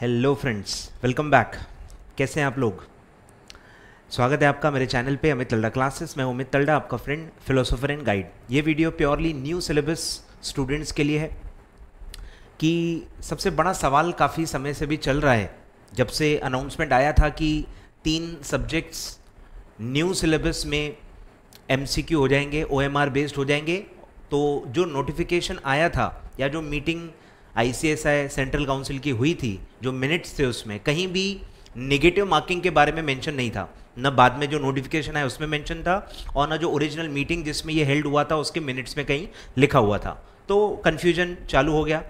Hello friends welcome back कैसे हैं आप लोग? स्वागत है आपका मेरे चैनल पे, अमित तल्डा क्लासेस मैं अमित तल्डा आपका फ्रेंड फिलोसोफर एंड गाइड ये video purely new syllabus students के लिए है कि सबसे बड़ा सवाल काफ़ी समय से भी चल रहा है। जब से अनाउंसमेंट आया था कि तीन सब्जेक्ट्स न्यू सिलेबस में एमसीक्यू हो जाएँगे ओएमआर बेस्ड हो जाएँगे तो जो नोटिफिकेशन आया था या जो मीटिंग आई सेंट्रल काउंसिल की हुई थी, जो मिनट्स थे उसमें, कहीं भी नेगेटिव मार्किंग के बारे में मेंशन नहीं था। न बाद में जो नोटिफिकेशन है उसमें मेंशन था, और न जो ओरिजिनल मीटिंग जिसमें ये हेल्ड हुआ था, उसके मिनट्स में कहीं लिखा हुआ था। तो कन्फ्यूज़न चालू हो गया,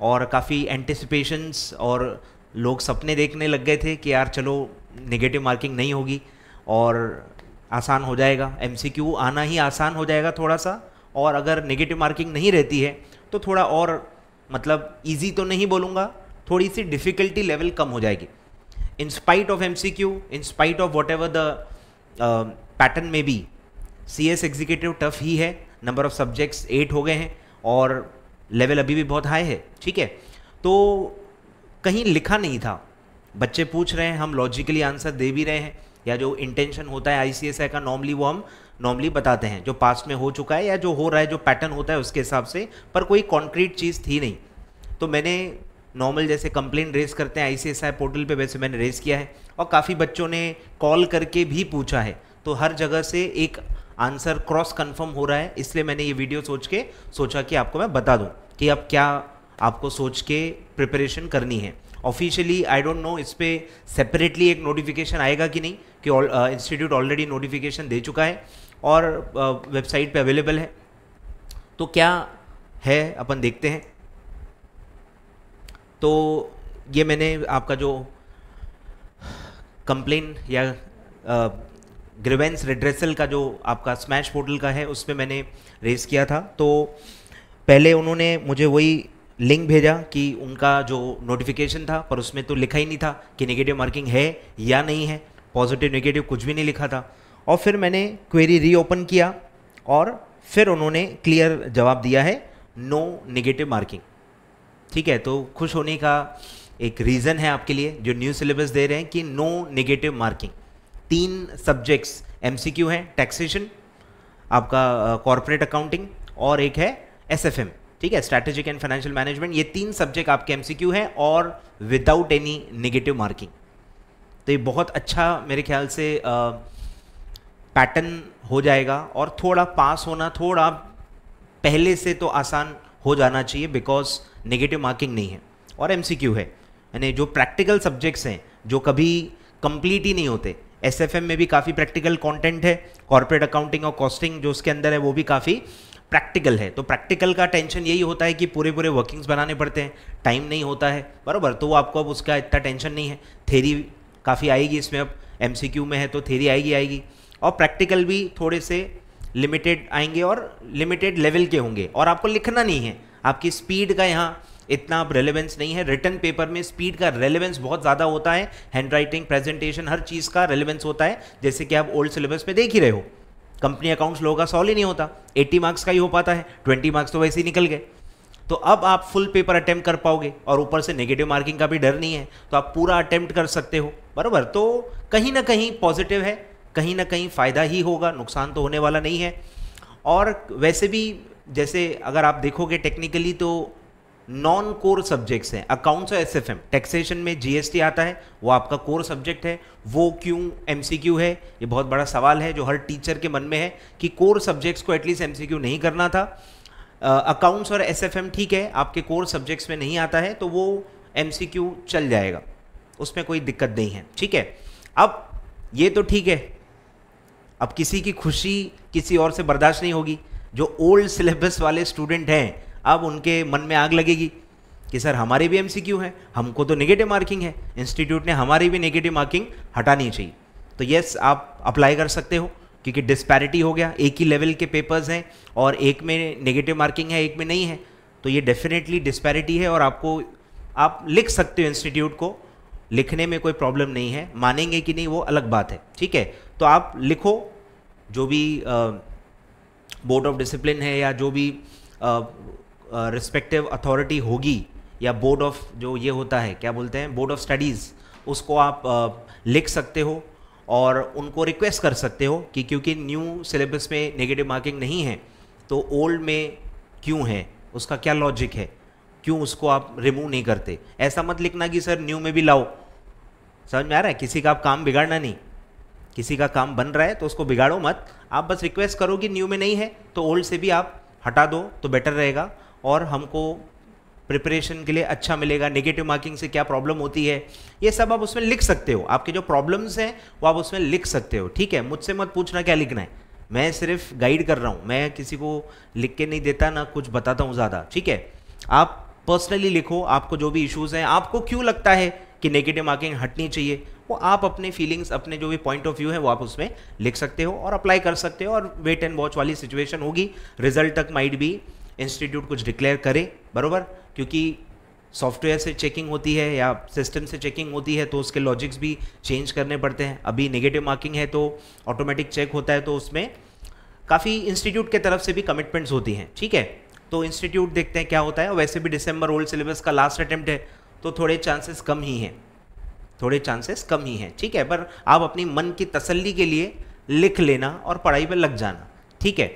और काफ़ी एंटिसिपेशंस और लोग सपने देखने लग गए थे कि यार चलो नेगेटिव मार्किंग नहीं होगी, और आसान हो जाएगा। एमसीक्यू आना ही आसान हो जाएगा थोड़ा सा, और अगर नेगेटिव मार्किंग नहीं रहती है तो थोड़ा और मतलब ईजी तो नहीं बोलूँगा थोड़ी सी डिफ़िकल्टी लेवल कम हो जाएगी। In spite of M C Q in spite of whatever the pattern में B C S executive tough ही है नंबर ऑफ़ सब्जेक्ट्स एट हो गए हैं, और लेवल अभी भी बहुत हाई है, ठीक है? तो कहीं लिखा नहीं था। बच्चे पूछ रहे हैं, हम लॉजिकली आंसर दे भी रहे हैं। या जो इंटेंशन होता है आई का नॉर्मली वो हम नॉर्मली बताते हैं, जो पास्ट में हो चुका है या जो हो रहा है, जो पैटर्न होता है उसके हिसाब से, पर कोई कॉन्क्रीट चीज़ थी नहीं। तो मैंने नॉर्मल जैसे कंप्लेन रेस करते हैं आई पोर्टल पे, वैसे मैंने रेस किया है, और काफ़ी बच्चों ने कॉल करके भी पूछा है। तो हर जगह से एक आंसर क्रॉस कंफर्म हो रहा है, इसलिए मैंने ये वीडियो सोच के, सोचा कि आपको मैं बता दूँ कि अब क्या आपको सोच के प्रिपरेशन करनी है। ऑफिशियली आई डोंट नो इस पर सेपरेटली एक नोटिफिकेशन आएगा कि नहीं कि इंस्टीट्यूट ऑलरेडी नोटिफिकेशन दे चुका है और वेबसाइट पे अवेलेबल है। तो क्या है? अपन देखते हैं। तो ये मैंने आपका जो कंप्लेन या ग्रीवेंस रिड्रेसल का जो आपका स्मैश पोर्टल का है उस पर मैंने रेस किया था। तो पहले उन्होंने मुझे वही लिंक भेजा कि उनका जो नोटिफिकेशन था, पर उसमें तो लिखा ही नहीं था कि नेगेटिव मार्किंग है या नहीं है। पॉजिटिव नेगेटिव कुछ भी नहीं लिखा था। और फिर मैंने क्वेरी रीओपन किया और फिर उन्होंने क्लियर जवाब दिया है नो नेगेटिव मार्किंग ठीक है तो खुश होने का एक रीज़न है आपके लिए, जो न्यू सिलेबस दे रहे हैं कि नो नेगेटिव मार्किंग तीन सब्जेक्ट्स एम सी क्यू हैं टैक्सेशन आपका कॉरपोरेट अकाउंटिंग और एक है एस एफ़ एम ठीक है स्ट्रैटेजिक एंड फाइनेंशियल मैनेजमेंट ये तीन सब्जेक्ट आपके एम सी क्यू हैं और विदाउट एनी नेगेटिव मार्किंग तो ये बहुत अच्छा मेरे ख्याल से पैटर्न हो जाएगा और थोड़ा पास होना, थोड़ा पहले से तो आसान हो जाना चाहिए बिकॉज़ नेगेटिव मार्किंग नहीं है और एमसीक्यू है। यानी जो प्रैक्टिकल सब्जेक्ट्स हैं, जो कभी कंप्लीट ही नहीं होते एसएफएम में भी काफ़ी प्रैक्टिकल कंटेंट है कॉर्पोरेट अकाउंटिंग और कॉस्टिंग जो उसके अंदर है, वो भी काफ़ी प्रैक्टिकल है। तो प्रैक्टिकल का टेंशन यही होता है कि पूरे पूरे वर्किंग्स बनाने पड़ते हैं टाइम नहीं होता है, बराबर? तो वो आपको अब उसका इतना टेंशन नहीं है। थेरी काफ़ी आएगी इसमें, अब एमसीक्यू में है तो थेरी आएगी आएगी। और प्रैक्टिकल भी थोड़े से लिमिटेड आएँगे और लिमिटेड लेवल के होंगे। और आपको लिखना नहीं है। आपकी स्पीड का यहाँ इतना अब रेलेवेंस नहीं है। रिटर्न पेपर में स्पीड का रेलेवेंस बहुत ज़्यादा होता है। हैंड राइटिंग प्रेजेंटेशन हर चीज़ का रेलेवेंस होता है। जैसे कि आप ओल्ड सिलेबस में देख ही रहे हो। कंपनी अकाउंट्स लोगों का सॉल्व ही नहीं होता। 80 मार्क्स का ही हो पाता है। 20 मार्क्स तो वैसे ही निकल गए। तो अब आप फुल पेपर अटेम्प्ट कर पाओगे और ऊपर से नेगेटिव मार्किंग का भी डर नहीं है तो आप पूरा अटेम्प्ट कर सकते हो। बराबर तो कहीं ना कहीं पॉजिटिव है, कहीं ना कहीं फ़ायदा ही होगा, नुकसान तो होने वाला नहीं है। और वैसे भी, जैसे अगर आप देखोगे टेक्निकली तो नॉन कोर सब्जेक्ट्स हैं अकाउंट्स और एसएफएम टैक्सेशन में जीएसटी आता है, वो आपका कोर सब्जेक्ट है, वो क्यों एमसीक्यू है? ये बहुत बड़ा सवाल है, जो हर टीचर के मन में है कि कोर सब्जेक्ट्स को एटलीस्ट एमसीक्यू नहीं करना था। अकाउंट्स और एसएफएम ठीक है, आपके कोर सब्जेक्ट्स में नहीं आता है तो वो एमसीक्यू चल जाएगा। उसमें कोई दिक्कत नहीं है, ठीक है? अब ये तो ठीक है। अब किसी की खुशी किसी और से बर्दाश्त नहीं होगी। जो ओल्ड सिलेबस वाले स्टूडेंट हैं, अब उनके मन में आग लगेगी कि सर हमारे भी एमसीक्यू है, हमको तो नेगेटिव मार्किंग है। इंस्टीट्यूट ने हमारी भी नेगेटिव मार्किंग हटानी चाहिए। तो यस आप अप्लाई कर सकते हो। क्योंकि डिस्पैरिटी हो गया। एक ही लेवल के पेपर्स हैं और एक में नेगेटिव मार्किंग है एक में नहीं है। तो ये डेफिनेटली डिस्पैरिटी है और आपको आप लिख सकते हो इंस्टीट्यूट को। लिखने में कोई प्रॉब्लम नहीं है। मानेंगे कि नहीं वो अलग बात है। ठीक है? तो आप लिखो जो भी बोर्ड ऑफ़ डिसिप्लिन है या जो भी रिस्पेक्टिव अथॉरिटी होगी या बोर्ड ऑफ़ जो ये होता है क्या बोलते हैं? बोर्ड ऑफ़ स्टडीज़ उसको आप आ, लिख सकते हो। और उनको रिक्वेस्ट कर सकते हो कि क्योंकि न्यू सिलेबस में नेगेटिव मार्किंग नहीं है तो ओल्ड में क्यों है? उसका क्या लॉजिक है? क्यों उसको आप रिमूव नहीं करते? ऐसा मत लिखना कि सर न्यू में भी लाओ। समझ में आ रहा है? किसी का आप काम बिगाड़ना नहीं। किसी का काम बन रहा है तो उसको बिगाड़ो मत। आप बस रिक्वेस्ट करो कि न्यू में नहीं है तो ओल्ड से भी आप हटा दो तो बेटर रहेगा। और हमको प्रिपरेशन के लिए अच्छा मिलेगा नेगेटिव मार्किंग से क्या प्रॉब्लम होती है, ये सब आप उसमें लिख सकते हो। आपके जो प्रॉब्लम्स हैं, वो आप उसमें लिख सकते हो, ठीक है? मुझसे मत पूछना क्या लिखना है। मैं सिर्फ़ गाइड कर रहा हूँ, मैं किसी को लिख के नहीं देता, ना कुछ बताता हूँ ज़्यादा, ठीक है? आप पर्सनली लिखो, आपको जो भी इश्यूज़ हैं, आपको क्यों लगता है कि नेगेटिव मार्किंग हटनी चाहिए, वो आप अपने फीलिंग्स अपने जो भी पॉइंट ऑफ़ व्यू है, वो आप उसमें लिख सकते हो और अप्लाई कर सकते हो और वेट एंड वॉच वाली सिचुएशन होगी। रिज़ल्ट तक माइट भी इंस्टीट्यूट कुछ डिक्लेयर करे, बरोबर? क्योंकि सॉफ्टवेयर से चेकिंग होती है या सिस्टम से चेकिंग होती है तो उसके लॉजिक्स भी चेंज करने पड़ते हैं। अभी नेगेटिव मार्किंग है तो ऑटोमेटिक चेक होता है तो उसमें काफ़ी इंस्टीट्यूट के तरफ़ से भी कमिटमेंट्स होती हैं, ठीक है? तो इंस्टीट्यूट देखते हैं क्या होता है। वैसे भी दिसंबर ओल्ड सिलेबस का लास्ट अटैम्प्ट है तो थोड़े चांसेस कम ही हैं। थोड़े चांसेस कम ही हैं, ठीक है? पर आप अपनी मन की तसल्ली के लिए लिख लेना और पढ़ाई पर लग जाना, ठीक है?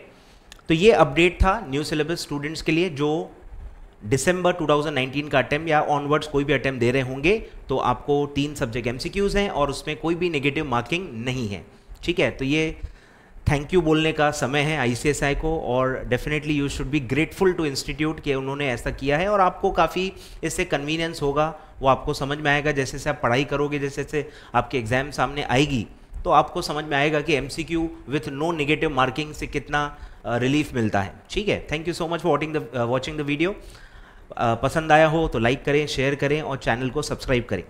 तो ये अपडेट था न्यू सिलेबस स्टूडेंट्स के लिए, जो दिसंबर 2019 का अटैम्प या ऑनवर्ड्स कोई भी अटैम्प दे रहे होंगे तो आपको तीन सब्जेक्ट एमसीक्यूज हैं और उसमें कोई भी नेगेटिव मार्किंग नहीं है। ठीक है? तो ये थैंक यू बोलने का समय है आईसीएसआई को और definitely you should be grateful to institute कि उन्होंने ऐसा किया है और आपको काफ़ी इससे कन्वीनियंस होगा, वो आपको समझ में आएगा। जैसे जैसे आप पढ़ाई करोगे, जैसे जैसे आपके एग्ज़ाम सामने आएगी तो आपको समझ में आएगा कि M C Q with no negative marking से कितना रिलीफ मिलता है। ठीक है? Thank you so much for watching the watching the video पसंद आया हो तो लाइक करें शेयर करें और चैनल को सब्सक्राइब करें।